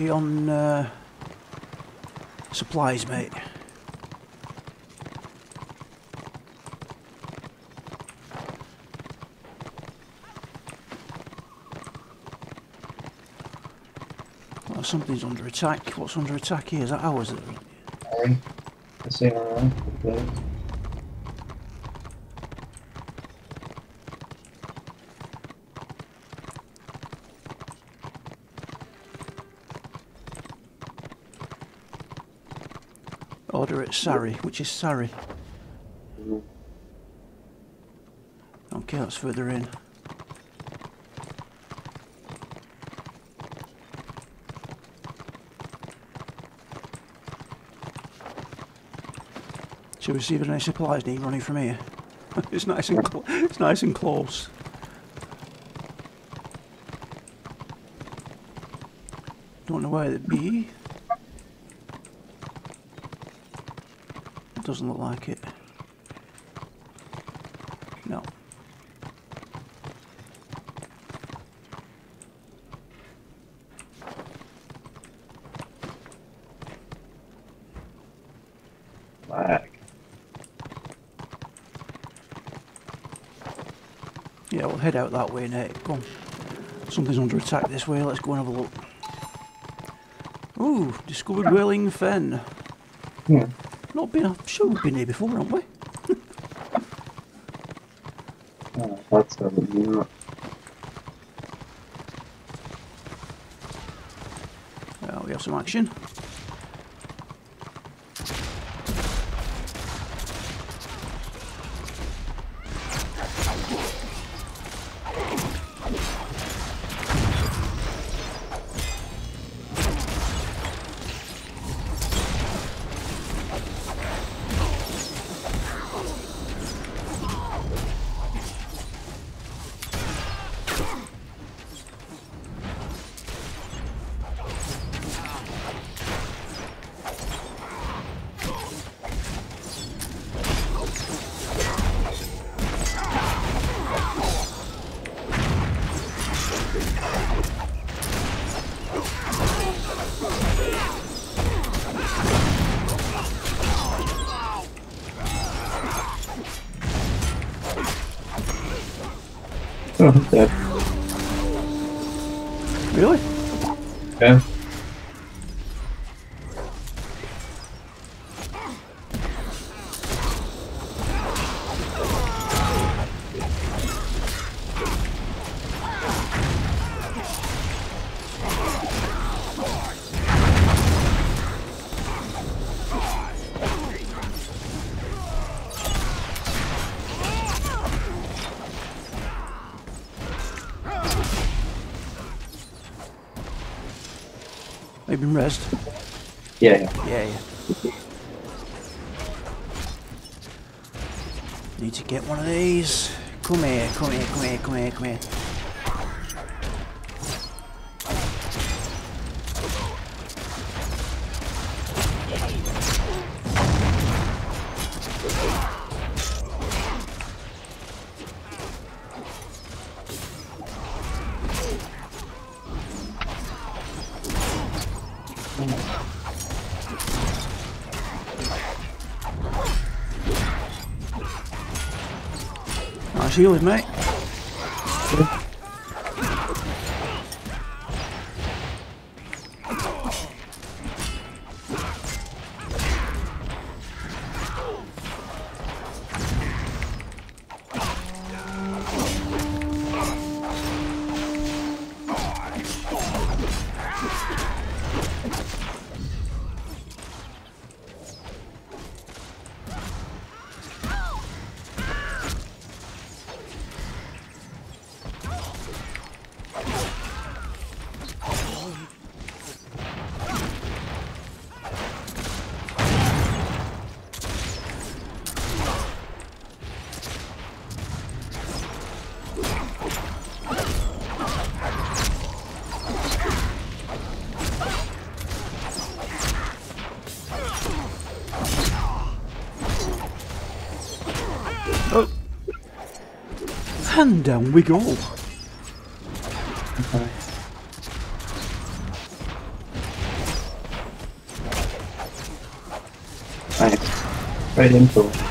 be on uh, supplies, mate. Well, something's under attack. What's under attack here? Is that ours? Sorry. I see at Sari. Which is? Mhm. Okay, that's further in. Should we see if there's any supplies need running from here? it's nice and it's nice and close. Don't know where they'd be. Doesn't look like it. No. Lag. Yeah, we'll head out that way, Nate. Come on. Something's under attack this way. Let's go and have a look. Ooh, discovered Wailing Fen. Hmm. Not been. I'm sure we've been here before, haven't we? Oh, that's a yeah. Well, we have some action. Oh, dead. Really? Yeah. They've been. Yeah, yeah. Yeah, yeah. Need to get one of these. Come here, come here, come here, come here, come here. Nice healing, mate. And down we go. Nice. Right info.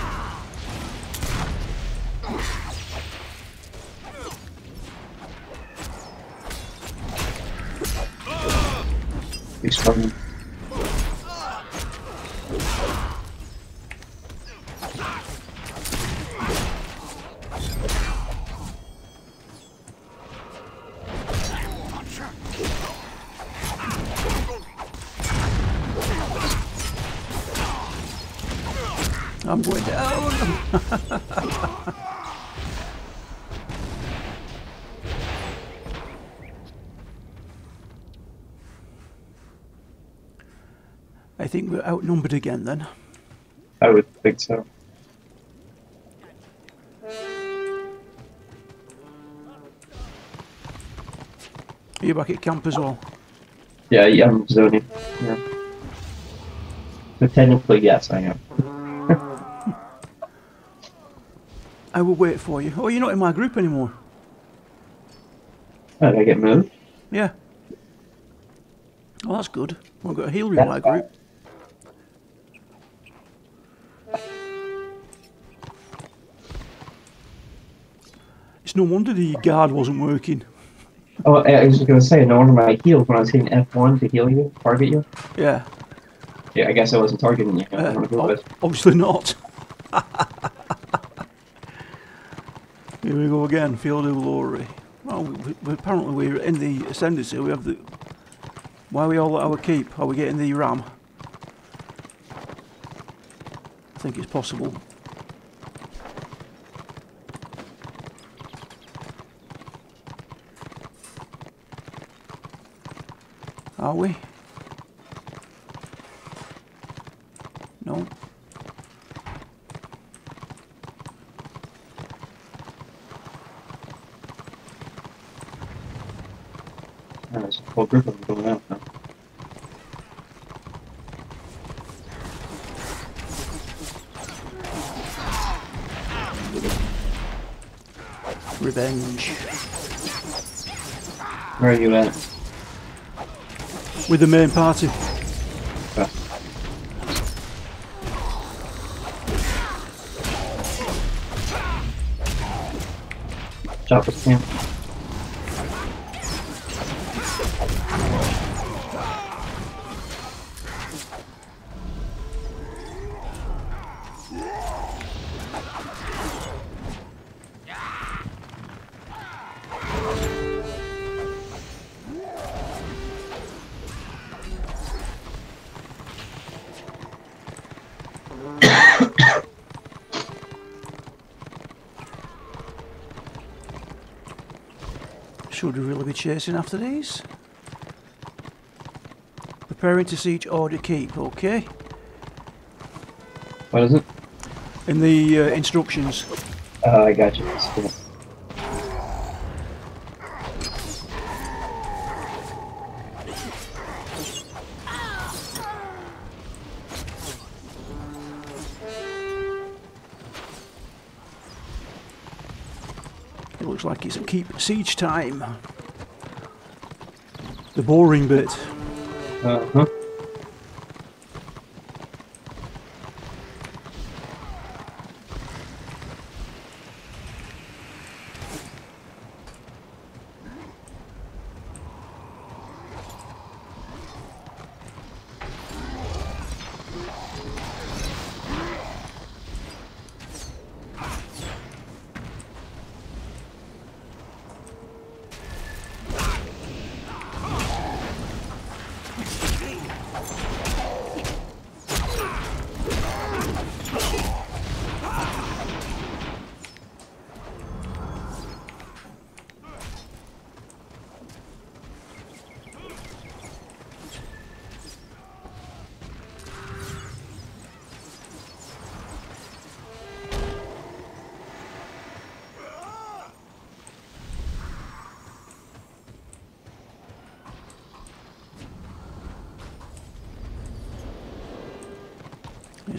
I'm going down. I think we're outnumbered again then. I would think so. Are you back at camp as well? Yeah, yeah, I'm zoning. Yeah. But technically, yes, I am. I will wait for you. Oh, you're not in my group anymore. Oh, did I get moved? Yeah. Oh, that's good. I've got a heal reply fine. group. It's no wonder the guard wasn't working. Oh, I was just gonna say, no wonder my heals when I was hitting F1 to heal you, target you. Yeah. Yeah, I guess I wasn't targeting you. I Uh, don't know who ob- was. obviously not. Here we go again, Field of Glory. Well, we, we, apparently we're in the ascendancy. We have the. Why are we all at our keep? Are we getting the ram? I think it's possible. Are we? No. Oh, there's a whole group of them going out now. Revenge. Where are you at? With the main party. Chopper's camp. Be chasing after these? Preparing to siege order keep, okay? What is it? In the uh, instructions. Uh, I got you. Cool. It looks like it's a keep siege time. The boring bit. Uh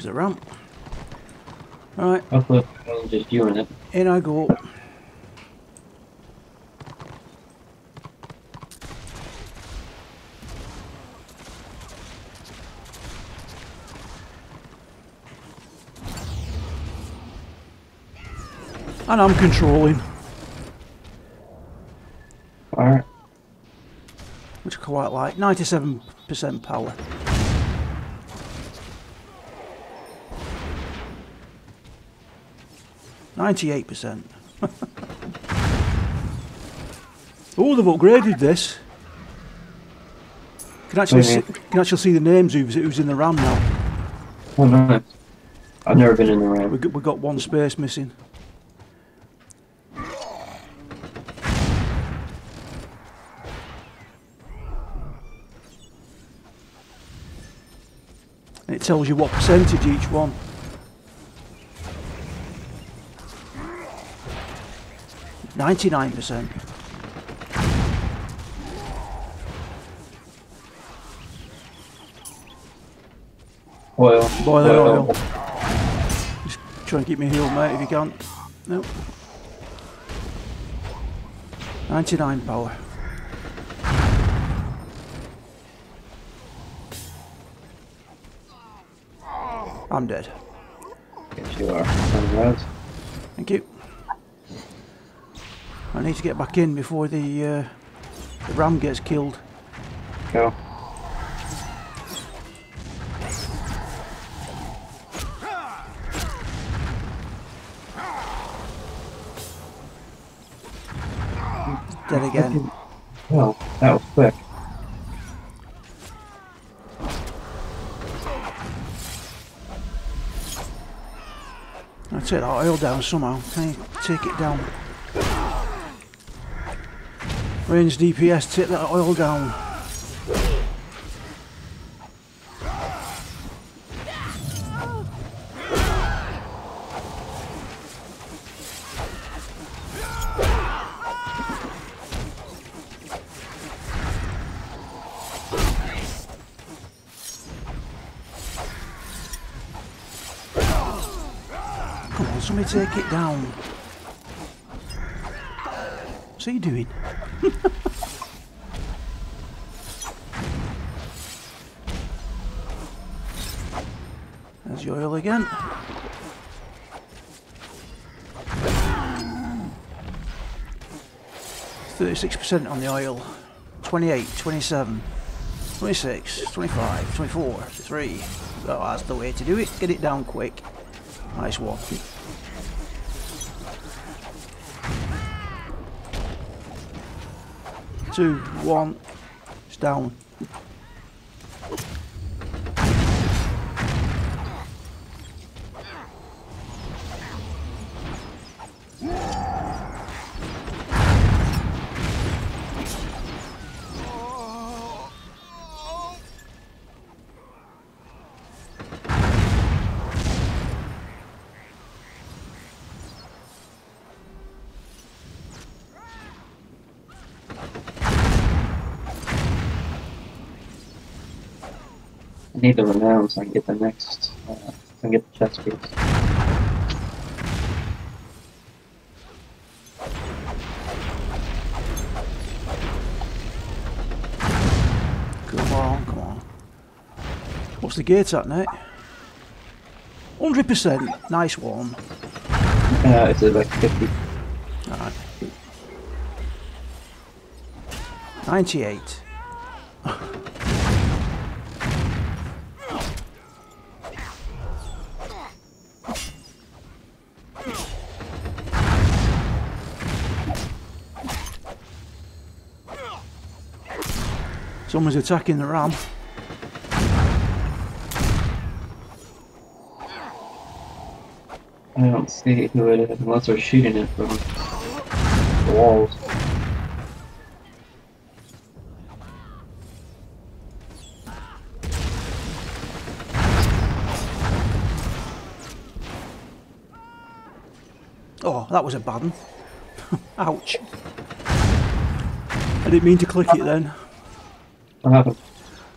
Use the ramp. Right. Just you in it. In I go. And I'm controlling. Alright. Which I quite like. 97% power. Ninety-eight percent. Oh, they've upgraded this. Can actually see, can actually see the names who's, who's in the RAM now. Oh, nice. I've never been in the We RAM. got, we got one space missing. And it tells you what percentage each one. Ninety-nine percent. Oil. Boiling oil. Just try and keep me healed, mate, if you can. Nope. 99 power. I'm dead. Yes, you are. Thank you. I need to get back in before the, uh, the ram gets killed. Go. Dead again. Well, that was quick. I'll take that oil down somehow. Can you take it down? Range DPS, take that oil down. Come on, somebody take it down. What's he doing? There's your oil again. Thirty-six percent on the oil. 28, 27, 26, 25, 24, 3. Oh, that's the way to do it. Get it down quick. Nice one. Two, one, it's down. Need the renown so I can get the next. Uh, so I can get the chest piece. Come on, come on. What's the gate at, Nick? 100%. Nice one. Uh, it's like 50. Alright. 98. Someone's attacking the ram. I don't see who it is unless they're shooting it from the walls. Oh, that was a bad one. Ouch. I didn't mean to click it then. What happened?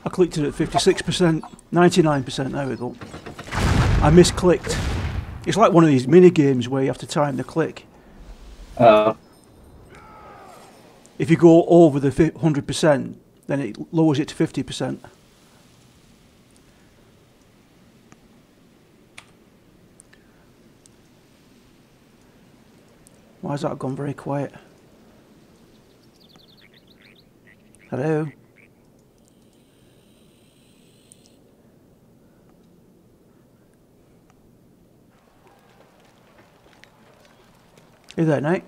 I clicked it at 56%, 99%, there we go. I misclicked. It's like one of these mini games where you have to time the click. Uh, If you go over the 100%, then it lowers it to 50%. Why has that gone very quiet? Hello? Hey that, Nate.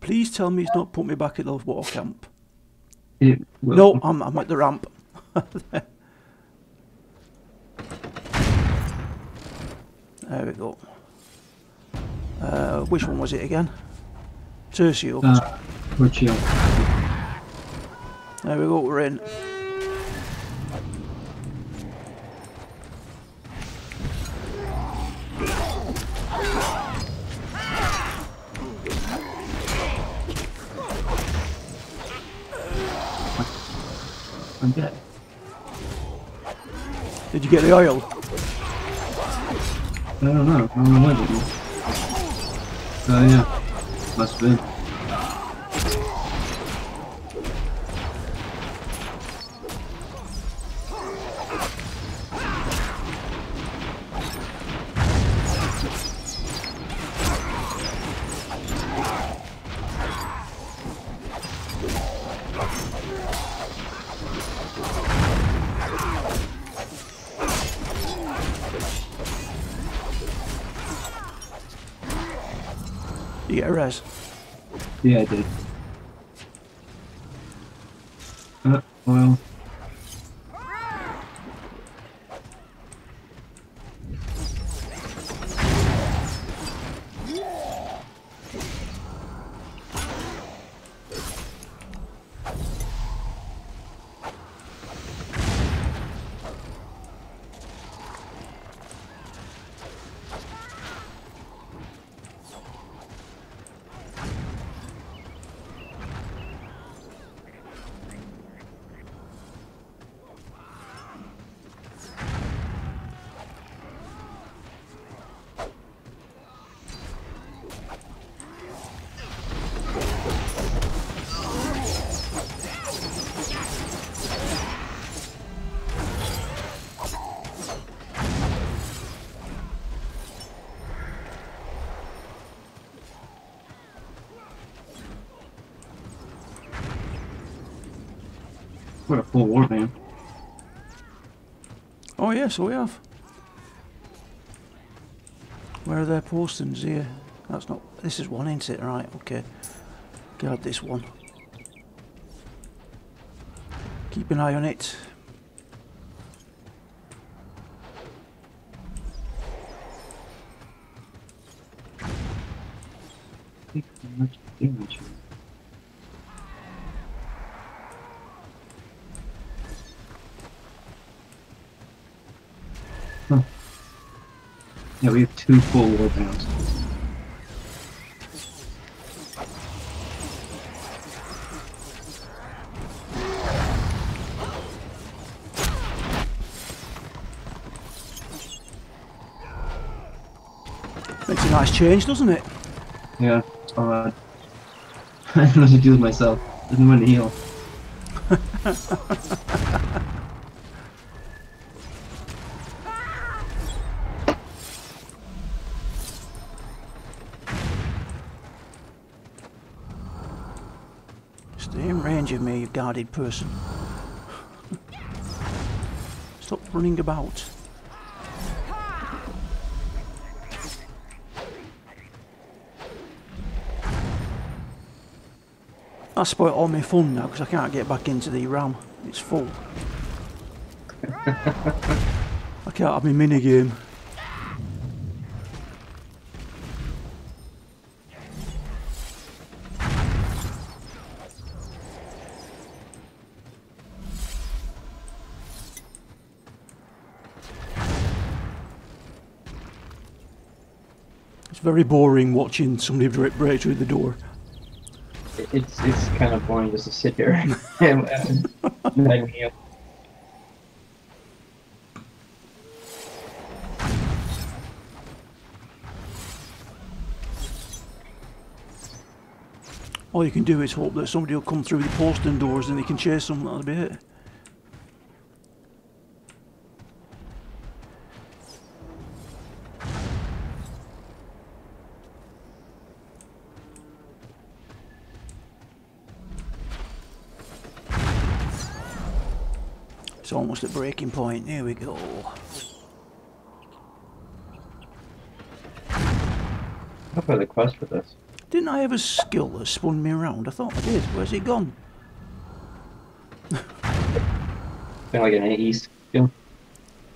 Please tell me he's not put me back at the water camp. No, I'm, I'm at the ramp. there we go. Uh, which one was it again? Tercio. Uh, Torchio. There we go, we're in. I'm dead. Did you get the oil? I don't know. I don't know what it is. Oh yeah. Must have res. Yeah, I did. What a full warband. Oh yes, we have. Where are their posterns here? That's not. This is one, ain't it? Right. Okay. Guard this one. Keep an eye on it. Take so Huh. Yeah, we have two full war warbands. Makes a nice change, doesn't it? Yeah, alright. I don't know what to do with myself. Doesn't want to heal. guarded person. Stop running about. I spoiled all my fun now because I can't get back into the RAM. It's full. I can't have my mini It's very boring watching somebody break, break through the door. It's it's kind of boring just to sit here and, and, and heal. All you can do is hope that somebody will come through the postern doors and they can chase them. That'll be it. It's almost at breaking point. Here we go. How for the quest for this? Didn't I have a skill that spun me around? I thought I did. Where's it gone? Of like an AE skill.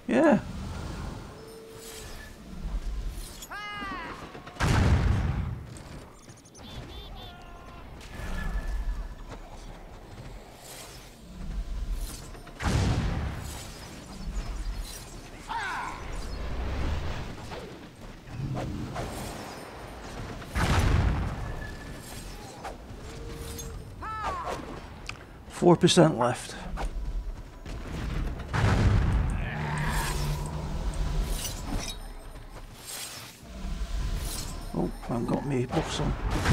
Yeah. Four percent left. Oh, I haven't got me buffs on.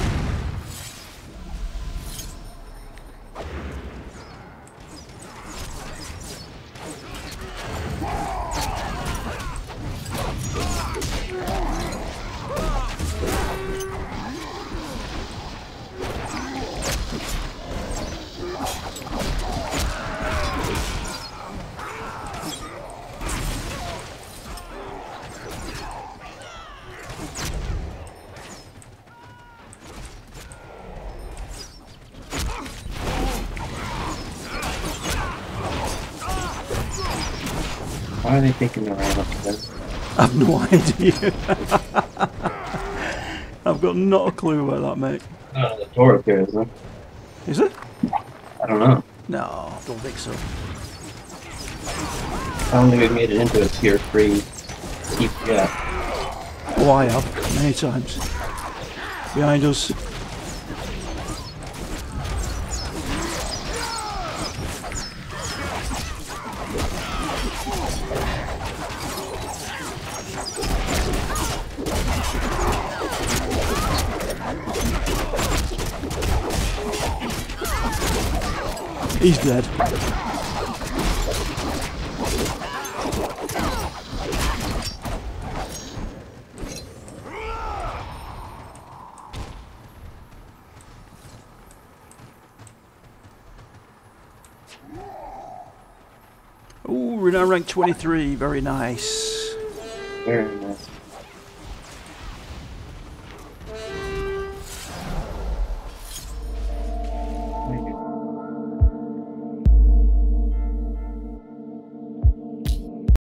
Why are they taking the round up then? I've no idea. I've got not a clue about that, mate. Oh, the door up here, isn't it? Is it? I don't know. No, I don't think so. I don't think we've made it into a tier 3 keep yet. Oh, I have, many times. Behind us. He's dead. Ooh, we're now ranked 23. Very nice. Very nice.